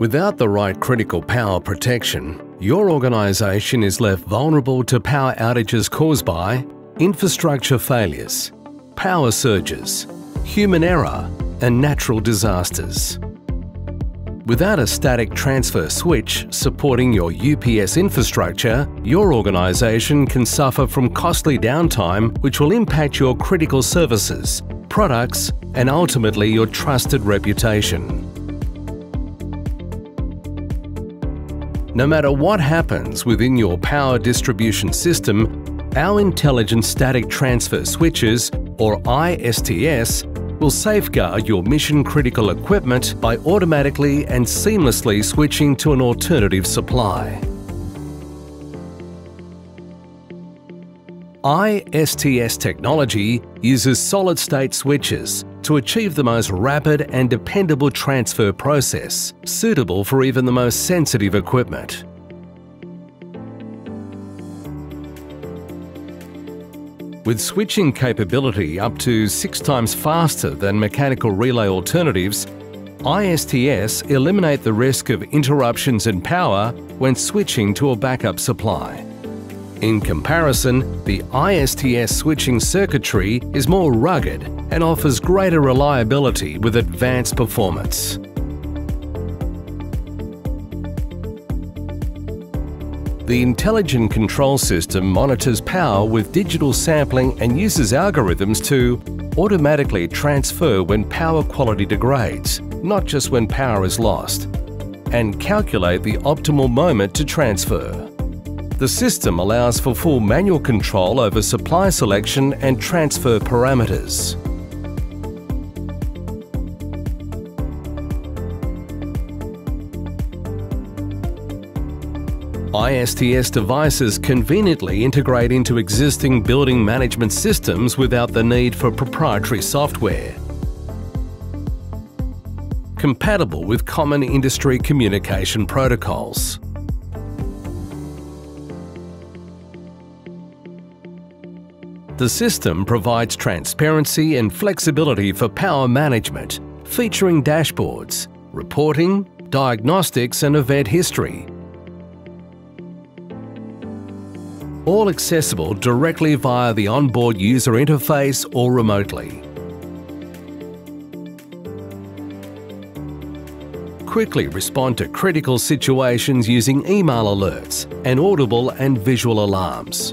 Without the right critical power protection, your organisation is left vulnerable to power outages caused by infrastructure failures, power surges, human error, and natural disasters. Without a static transfer switch supporting your UPS infrastructure, your organisation can suffer from costly downtime which will impact your critical services, products, and ultimately your trusted reputation. No matter what happens within your power distribution system, our Intelligent Static Transfer Switches, or ISTS, will safeguard your mission-critical equipment by automatically and seamlessly switching to an alternative supply. ISTS technology uses solid-state switches to achieve the most rapid and dependable transfer process, suitable for even the most sensitive equipment. With switching capability up to six times faster than mechanical relay alternatives, ISTS eliminate the risk of interruptions in power when switching to a backup supply. In comparison, the ISTS switching circuitry is more rugged and offers greater reliability with advanced performance. The intelligent control system monitors power with digital sampling and uses algorithms to automatically transfer when power quality degrades, not just when power is lost, and calculate the optimal moment to transfer. The system allows for full manual control over supply selection and transfer parameters. ISTS devices conveniently integrate into existing building management systems without the need for proprietary software. Compatible with common industry communication protocols. The system provides transparency and flexibility for power management, featuring dashboards, reporting, diagnostics and event history. All accessible directly via the onboard user interface or remotely. Quickly respond to critical situations using email alerts and audible and visual alarms.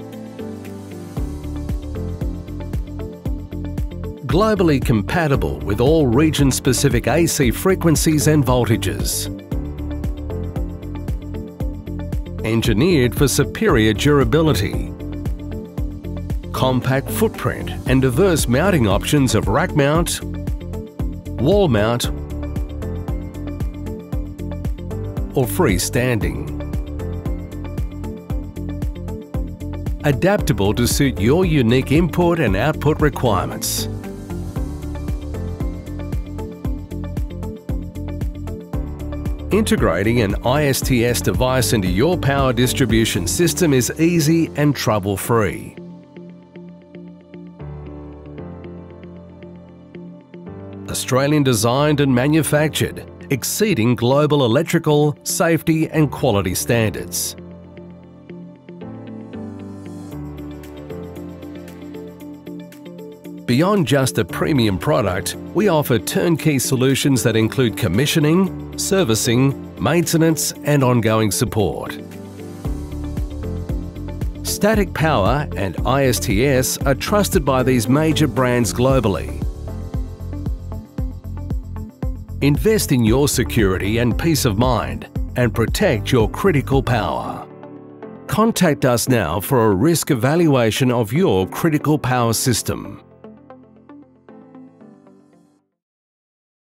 Globally compatible with all region-specific AC frequencies and voltages. Engineered for superior durability. Compact footprint and diverse mounting options of rack mount, wall mount or freestanding. Adaptable to suit your unique input and output requirements. Integrating an ISTS device into your power distribution system is easy and trouble-free. Australian designed and manufactured, exceeding global electrical, safety and quality standards. Beyond just a premium product, we offer turnkey solutions that include commissioning, servicing, maintenance and ongoing support. Static Power and ISTS are trusted by these major brands globally. Invest in your security and peace of mind and protect your critical power. Contact us now for a risk evaluation of your critical power system.